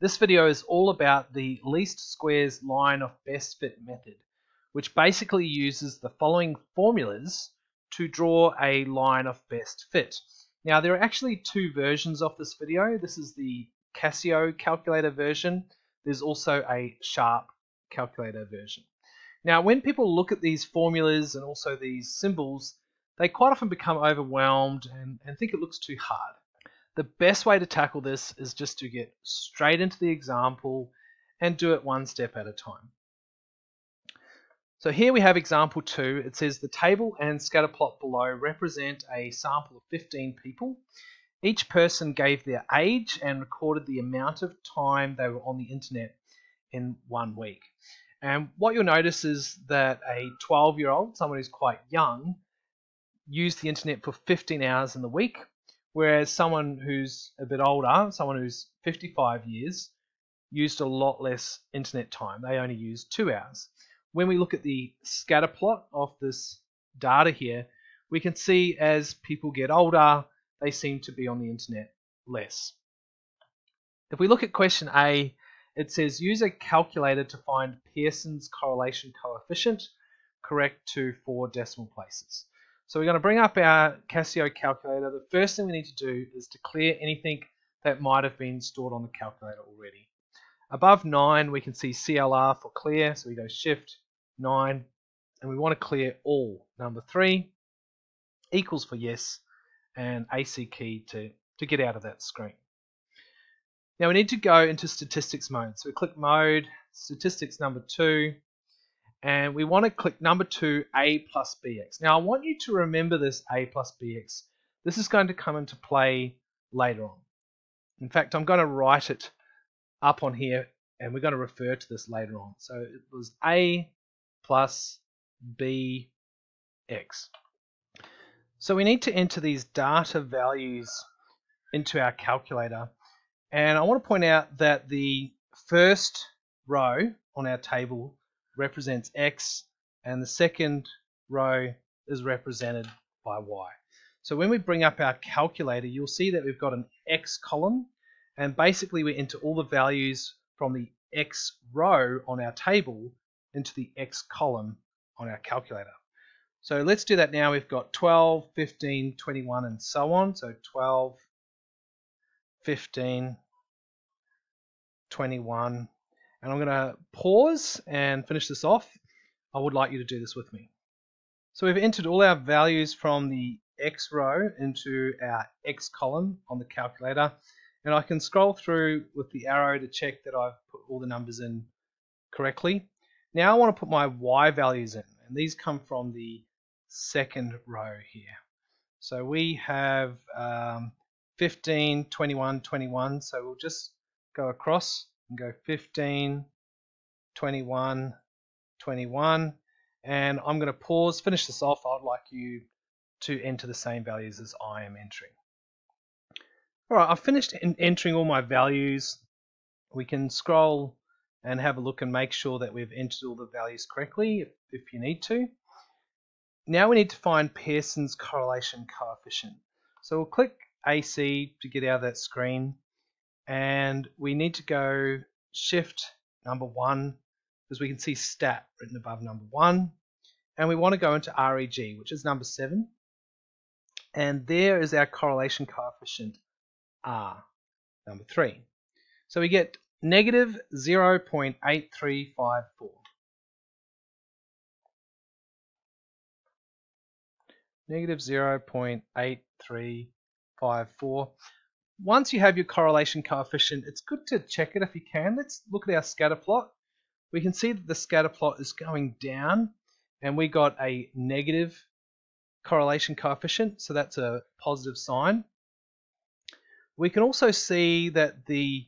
This video is all about the least squares line of best fit method, which basically uses the following formulas to draw a line of best fit. Now there are actually two versions of this video. This is the Casio calculator version. There's also a Sharp calculator version. Now when people look at these formulas and also these symbols, they quite often become overwhelmed and, and think it looks too hard. The best way to tackle this is just to get straight into the example and do it one step at a time. So here we have example 2. It says the table and scatter plot below represent a sample of 15 people. Each person gave their age and recorded the amount of time they were on the internet in one week. And what you'll notice is that a 12 year old, someone who's quite young, used the internet for 15 hours in the week, whereas someone who's a bit older, someone who's 55 years, used a lot less internet time. They only used two hours when we look at the scatter plot of this data here, we can see as people get older, they seem to be on the internet less. If we look at question A, it says use a calculator to find Pearson's correlation coefficient correct to four decimal places. So we're going to bring up our Casio calculator. The first thing we need to do is to clear anything that might have been stored on the calculator already. Above 9, we can see CLR for clear, so we go Shift 9, and we want to clear all. Number 3 equals for yes, and AC key to, to get out of that screen. Now we need to go into statistics mode. So we click mode, statistics number 2, and we want to click number 2, A plus BX. Now I want you to remember this A plus BX. This is going to come into play later on. In fact, I'm going to write it up on here and we're going to refer to this later on. So it was A plus BX. So we need to enter these data values into our calculator. And I want to point out that the first row on our table represents X and the second row is represented by Y. So when we bring up our calculator, you'll see that we've got an X column and basically we enter all the values from the X row on our table into the X column on our calculator. So let's do that now. We've got 12, 15, 21, and so on. So 12, 15, 21. And I'm going to pause and finish this off. I would like you to do this with me. So we've entered all our values from the X row into our X column on the calculator and I can scroll through with the arrow to check that I've put all the numbers in correctly. Now I want to put my Y values in, and these come from the second row here. So we have um, 15, 21, 21, so we'll just go across and go 15, 21, 21, and I'm going to pause, finish this off. I'd like you to enter the same values as I am entering. Alright, I've finished entering all my values. We can scroll and have a look and make sure that we've entered all the values correctly if, if you need to. Now we need to find Pearson's correlation coefficient. So we'll click AC to get out of that screen and we need to go shift number one because we can see stat written above number one and we want to go into REG which is number seven and there is our correlation coefficient R, number 3. So we get negative 0.8354. Negative 0.8354. Once you have your correlation coefficient, it's good to check it if you can. Let's look at our scatter plot. We can see that the scatter plot is going down and we got a negative correlation coefficient, so that's a positive sign. We can also see that the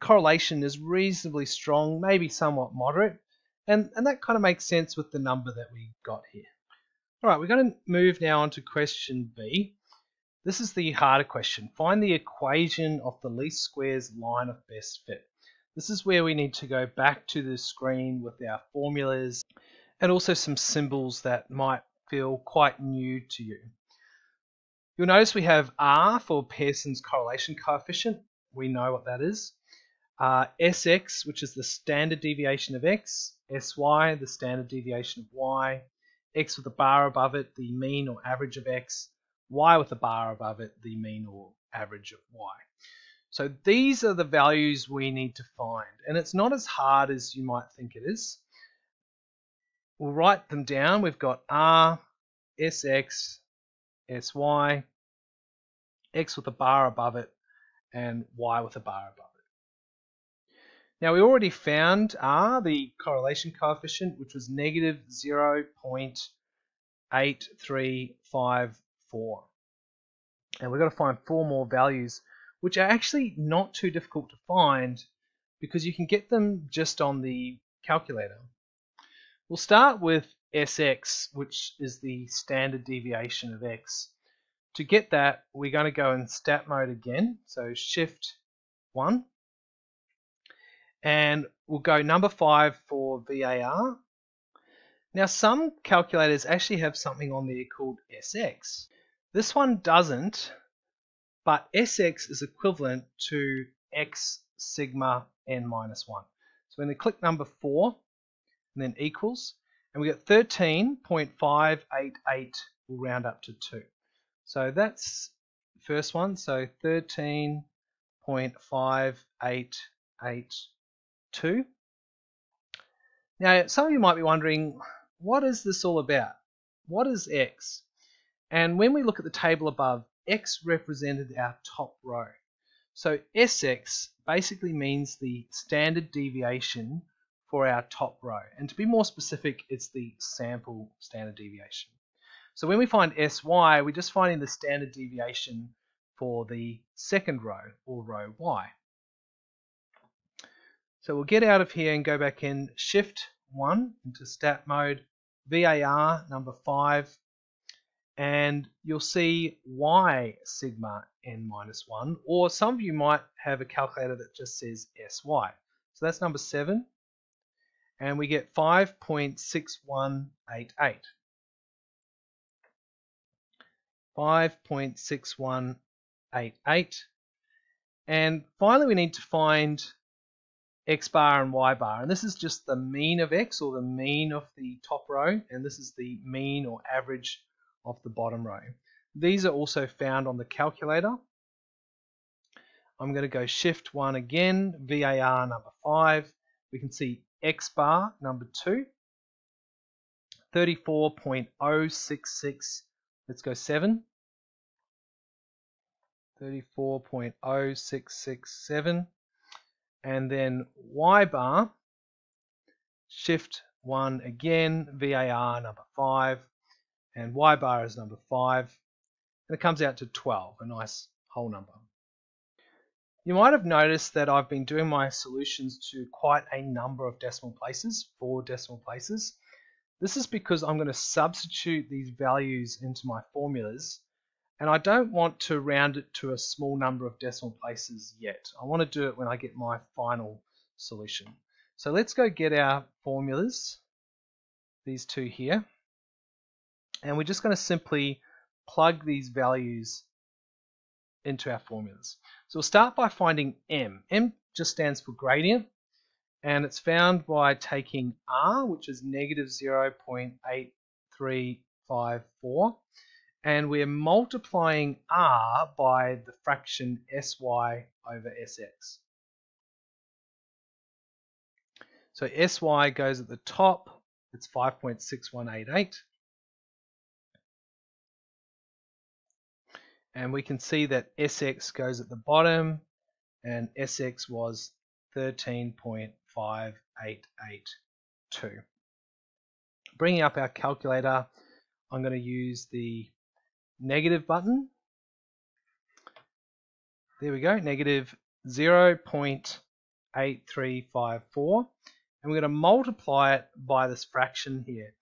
correlation is reasonably strong, maybe somewhat moderate, and, and that kind of makes sense with the number that we got here. All right, we're going to move now on to question B. This is the harder question. Find the equation of the least squares line of best fit. This is where we need to go back to the screen with our formulas and also some symbols that might feel quite new to you. You'll notice we have R for Pearson's correlation coefficient. We know what that is. uh, Sx, which is the standard deviation of x, Sy, the standard deviation of y, x with a bar above it, the mean or average of x, y with a bar above it, the mean or average of y. So these are the values we need to find, and it's not as hard as you might think it is. We'll write them down. We've got r, sx, sy, x with a bar above it, and y with a bar above it. Now we already found r, the correlation coefficient, which was negative 0.8354. And we've got to find four more values, which are actually not too difficult to find because you can get them just on the calculator. We'll start with Sx, which is the standard deviation of x. To get that, we're going to go in stat mode again, so shift 1. And we'll go number 5 for VAR. Now some calculators actually have something on there called SX. This one doesn't, but SX is equivalent to X sigma n minus 1. So we're going to click number 4 and then equals, and we get 13.588 we'll round up to 2. So that's the first one. So 13.588.2. Now, some of you might be wondering, what is this all about? What is x? And when we look at the table above, x represented our top row. So Sx basically means the standard deviation for our top row. And to be more specific, it's the sample standard deviation. So when we find Sy, we're just finding the standard deviation for the second row, or row Y. So we'll get out of here and go back in Shift 1 into Stat mode, VAR number 5, and you'll see Y sigma n minus 1, or some of you might have a calculator that just says SY. So that's number 7, and we get 5.6188. 5.6188. And finally, we need to find x bar and y bar. And this is just the mean of x or the mean of the top row. And this is the mean or average of the bottom row. These are also found on the calculator. I'm going to go shift 1 again, VAR number 5. We can see x bar number 2, 34.066 Let's go 7. 34.0667 and then Y bar shift 1 again VAR number 5 and Y bar is number 5 and it comes out to 12 a nice whole number. You might have noticed that I've been doing my solutions to quite a number of decimal places, four decimal places. This is because I'm going to substitute these values into my formulas and I don't want to round it to a small number of decimal places yet. I want to do it when I get my final solution. So let's go get our formulas, these two here, and we're just going to simply plug these values into our formulas. So we'll start by finding m. m just stands for gradient, and it's found by taking r, which is negative 0.8354, and we're multiplying r by the fraction sy over sx. So sy goes at the top, it's 5.6188. And we can see that sx goes at the bottom, and sx was 13.5882. Bringing up our calculator, I'm going to use the negative button. There we go, negative 0.8354. And we're going to multiply it by this fraction here.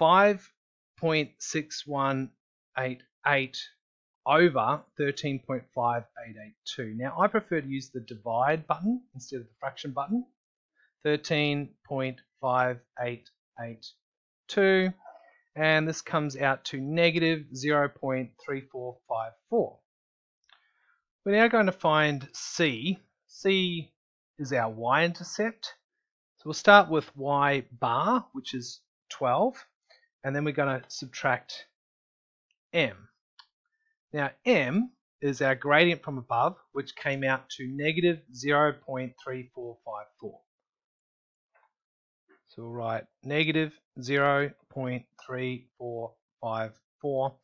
5.6188 over 13.5882. Now I prefer to use the divide button instead of the fraction button. 13.5882 and this comes out to negative 0.3454. We're now going to find C. C is our y-intercept. So we'll start with y bar, which is 12, and then we're going to subtract m. Now m is our gradient from above, which came out to negative 0.3454. So we'll write negative 0.3454.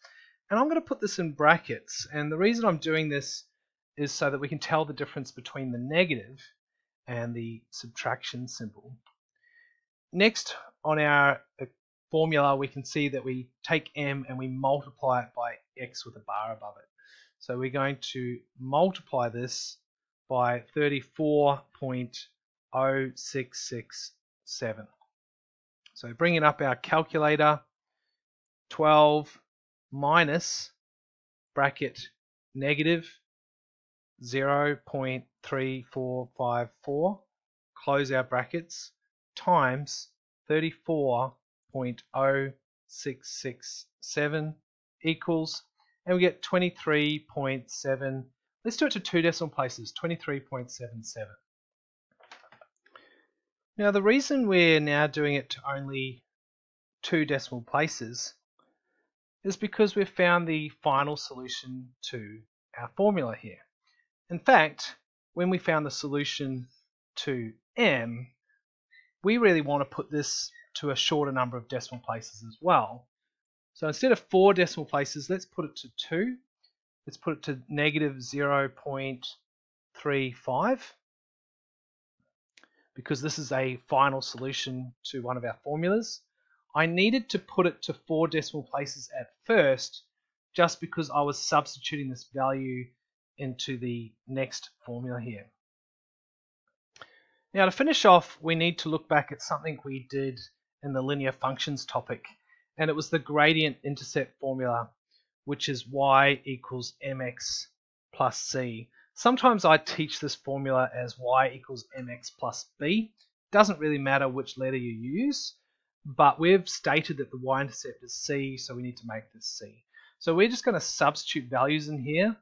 And I'm going to put this in brackets. And the reason I'm doing this is so that we can tell the difference between the negative and the subtraction symbol. Next, on our formula, we can see that we take m and we multiply it by x with a bar above it. So we're going to multiply this by 34.0667. So bringing up our calculator, 12 minus bracket negative 0.3454, close our brackets, times 34.0667 equals, and we get 23.7. Let's do it to two decimal places, 23.77. Now the reason we're now doing it to only two decimal places is because we've found the final solution to our formula here. In fact, when we found the solution to m, we really want to put this to a shorter number of decimal places as well. So instead of four decimal places, let's put it to two. Let's put it to negative 0.35 because this is a final solution to one of our formulas. I needed to put it to four decimal places at first just because I was substituting this value into the next formula here. Now to finish off, we need to look back at something we did in the linear functions topic, and it was the gradient intercept formula, which is y equals mx plus c. Sometimes I teach this formula as y equals mx plus b. Doesn't really matter which letter you use, but we've stated that the y-intercept is c, so we need to make this c. So we're just going to substitute values in here.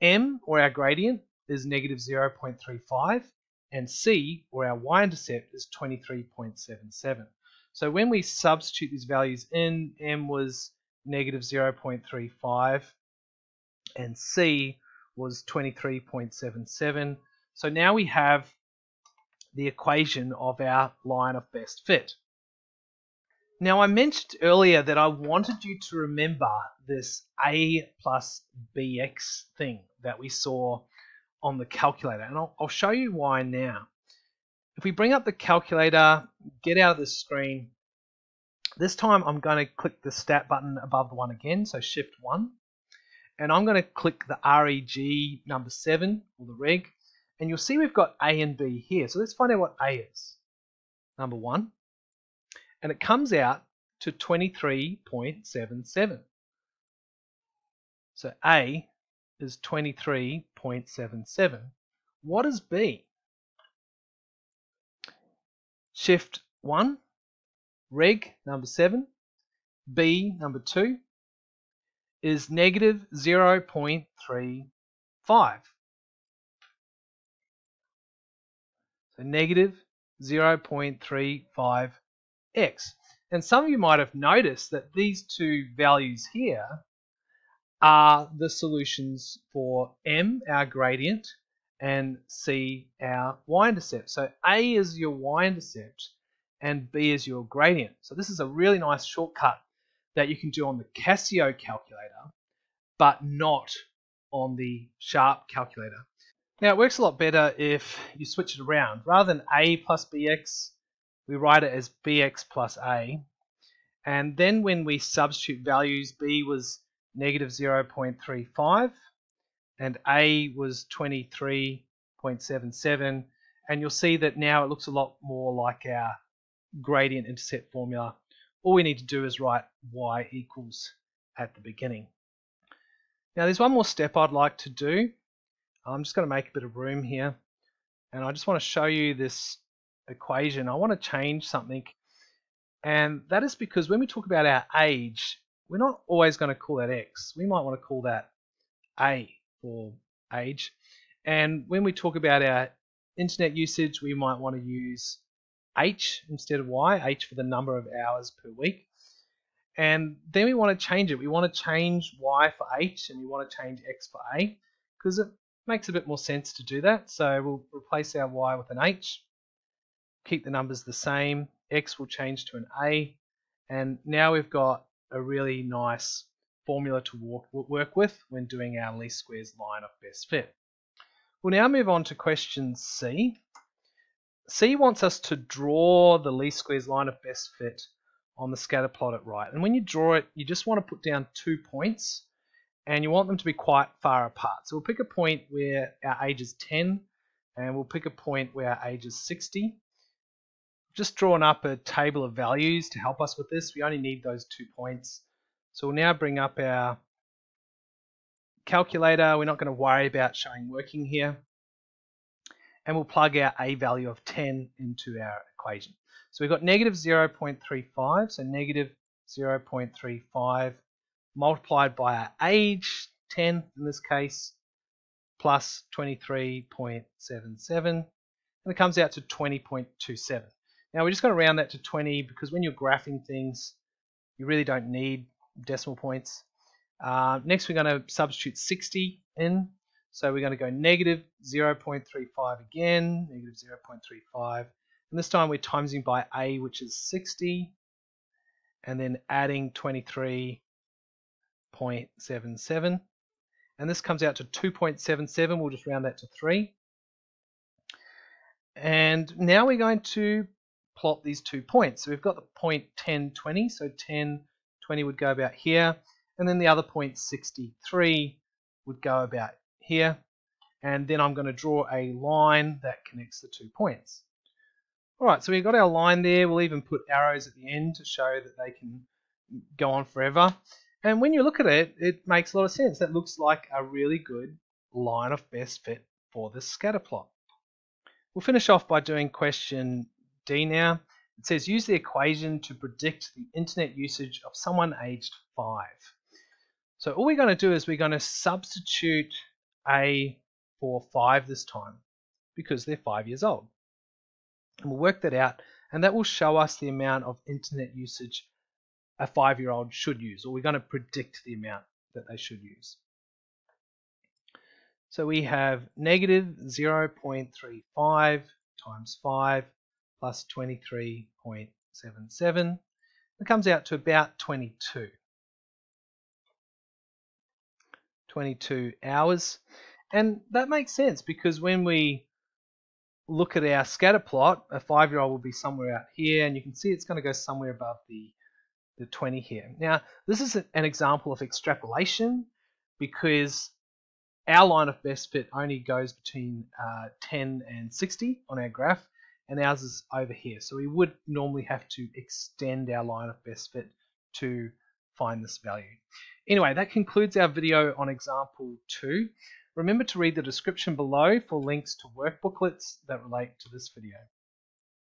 m, or our gradient, is negative 0.35, and c, or our y-intercept, is 23.77. So when we substitute these values in, m was negative 0.35, and c was 23.77. So now we have the equation of our line of best fit. Now I mentioned earlier that I wanted you to remember this a plus bx thing that we saw on the calculator and I'll, I'll show you why now. If we bring up the calculator, get out of the screen, this time I'm going to click the stat button above the one again, so shift 1 and I'm going to click the REG number 7 or the reg and you'll see we've got A and B here. So let's find out what A is. Number 1 and it comes out to 23.77. So A is 23.77. What is B? Shift 1, reg number 7, B number 2, is negative 0.35. So negative 0.35x. And some of you might have noticed that these two values here are the solutions for m, our gradient, and c, our y-intercept. So a is your y-intercept and b is your gradient. So this is a really nice shortcut that you can do on the Casio calculator, but not on the Sharp calculator. Now it works a lot better if you switch it around. Rather than a plus bx, we write it as bx plus a. And then when we substitute values, b was negative 0.35 and a was 23.77 and you'll see that now it looks a lot more like our gradient intercept formula all we need to do is write y equals at the beginning. Now there's one more step I'd like to do. I'm just going to make a bit of room here and I just want to show you this equation. I want to change something and that is because when we talk about our age we're not always going to call that x. We might want to call that a for age and when we talk about our internet usage, we might want to use H instead of Y, H for the number of hours per week. And then we want to change it. We want to change Y for H and we want to change X for A because it makes a bit more sense to do that. So we'll replace our Y with an H, keep the numbers the same, X will change to an A, and now we've got a really nice formula to work, work with when doing our least squares line of best fit. We'll now move on to question C. C wants us to draw the least squares line of best fit on the scatter plot at right. And when you draw it, you just want to put down two points and you want them to be quite far apart. So we'll pick a point where our age is 10 and we'll pick a point where our age is 60. Just drawn up a table of values to help us with this. We only need those two points. So we'll now bring up our calculator. We're not going to worry about showing working here. And we'll plug our a value of 10 into our equation. So we've got negative 0.35, so negative 0.35 multiplied by our age, 10 in this case, plus 23.77, and it comes out to 20.27. Now we're just going to round that to 20 because when you're graphing things, you really don't need decimal points. Uh, next we're going to substitute 60 in, so we're going to go negative 0.35 again, negative 0.35, and this time we're timesing by A, which is 60, and then adding 23.77. And this comes out to 2.77. We'll just round that to 3. And now we're going to plot these two points. So we've got the point 10, 20. So 10, 20 would go about here. And then the other point 63 would go about here. And then I'm going to draw a line that connects the two points. Alright, so we've got our line there. We'll even put arrows at the end to show that they can go on forever. And when you look at it, it makes a lot of sense. That looks like a really good line of best fit for the scatter plot. We'll finish off by doing question D now. It says use the equation to predict the internet usage of someone aged 5. So all we're going to do is we're going to substitute A for 5 this time because they're 5 years old. And we'll work that out, and that will show us the amount of internet usage a five-year-old should use, or we're going to predict the amount that they should use. So we have negative 0.35 times 5 plus 23.77. It comes out to about 22. 22 hours. And that makes sense because when we look at our scatter plot, a five-year-old will be somewhere out here, and you can see it's going to go somewhere above the, the 20 here. Now, this is an example of extrapolation because our line of best fit only goes between uh, 10 and 60 on our graph, and ours is over here. So we would normally have to extend our line of best fit to find this value. Anyway, that concludes our video on example 2. Remember to read the description below for links to workbooklets that relate to this video.